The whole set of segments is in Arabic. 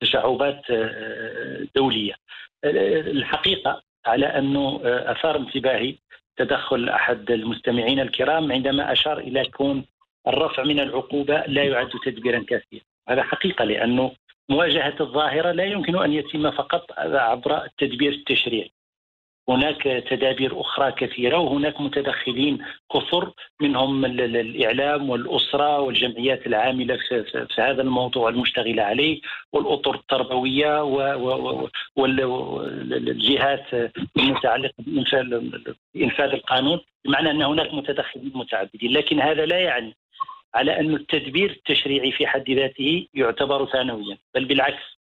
تشعبات دولية. الحقيقة على أنه آثار انتباهي تدخل أحد المستمعين الكرام عندما أشار إلى كون الرفع من العقوبة لا يعد تدبيرا كافيا. هذا حقيقة لأنه مواجهة الظاهرة لا يمكن أن يتم فقط عبر التدبير التشريعي. هناك تدابير أخرى كثيرة وهناك متدخلين كثر منهم الإعلام والأسرة والجمعيات العاملة في هذا الموضوع المشتغلة عليه والأطر التربوية والجهات المتعلقة بإنفاذ القانون بمعنى أن هناك متدخلين متعددين لكن هذا لا يعني على أن التدبير التشريعي في حد ذاته يعتبر ثانويا بل بالعكس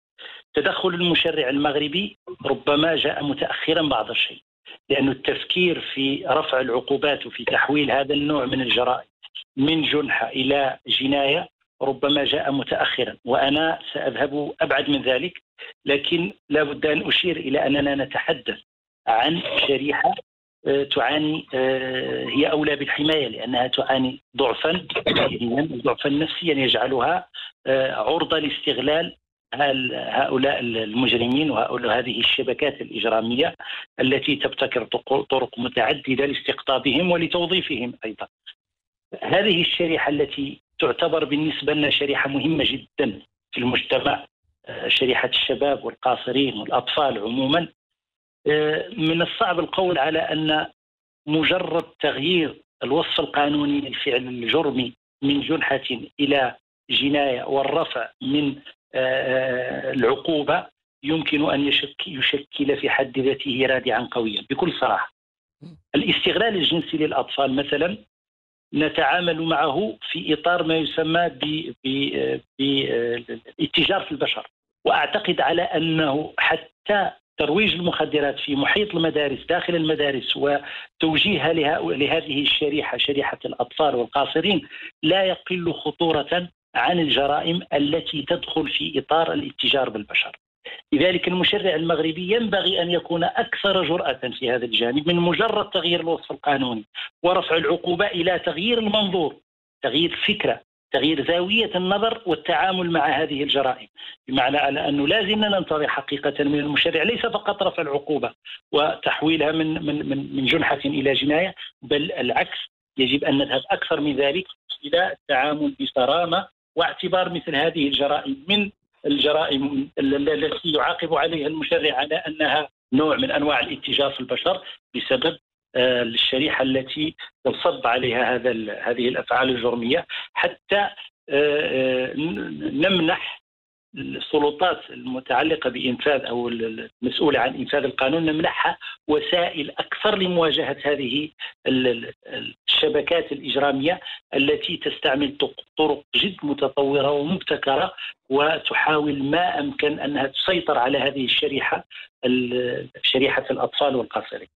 تدخل المشرع المغربي ربما جاء متأخرا بعض الشيء لأن التفكير في رفع العقوبات وفي تحويل هذا النوع من الجرائم من جنحة إلى جناية ربما جاء متأخرا وأنا سأذهب أبعد من ذلك لكن لا بد أن أشير إلى أننا نتحدث عن شريحة آه، تعاني آه، هي أولى بالحماية لأنها تعاني ضعفا ضعفا نفسيا يجعلها آه، عرضة لاستغلال هؤلاء المجرمين وهؤلاء هذه الشبكات الإجرامية التي تبتكر طرق متعددة لاستقطابهم ولتوظيفهم أيضا. هذه الشريحة التي تعتبر بالنسبة لنا شريحة مهمة جدا في المجتمع شريحة الشباب والقاصرين والأطفال عموما من الصعب القول على أن مجرد تغيير الوصف القانوني للفعل الجرمي من جنحة إلى جناية والرفع من آه، العقوبة يمكن أن يشكل في حد ذاته رادعا قويا بكل صراحة. الاستغلال الجنسي للأطفال مثلا نتعامل معه في إطار ما يسمى بالاتجار في البشر وأعتقد على أنه حتى ترويج المخدرات في محيط المدارس داخل المدارس وتوجيهها لهذه الشريحة شريحة الأطفال والقاصرين لا يقل خطورة عن الجرائم التي تدخل في إطار الاتجار بالبشر. لذلك المشرع المغربي ينبغي أن يكون أكثر جرأة في هذا الجانب من مجرد تغيير الوصف القانوني ورفع العقوبة إلى تغيير المنظور، تغيير الفكرة، تغيير زاوية النظر والتعامل مع هذه الجرائم بمعنى على أنه لازم ننتظر حقيقة من المشرع ليس فقط رفع العقوبة وتحويلها من, من, من, من جنحة إلى جناية بل العكس يجب أن نذهب أكثر من ذلك إلى التعامل بصرامة واعتبار مثل هذه الجرائم من الجرائم التي يعاقب عليها المشرع على أنها نوع من أنواع الاتجار في البشر بسبب آه، الشريحة التي تنصب عليها هذا هذه الأفعال الجرمية حتى آه، آه، نمنح السلطات المتعلقة بإنفاذ أو المسؤولة عن إنفاذ القانون نمنحها وسائل أكثر لمواجهة هذه الشبكات الإجرامية التي تستعمل طرق جد متطورة ومبتكرة وتحاول ما أمكن أنها تسيطر على هذه الشريحة شريحة الأطفال والقاصرين.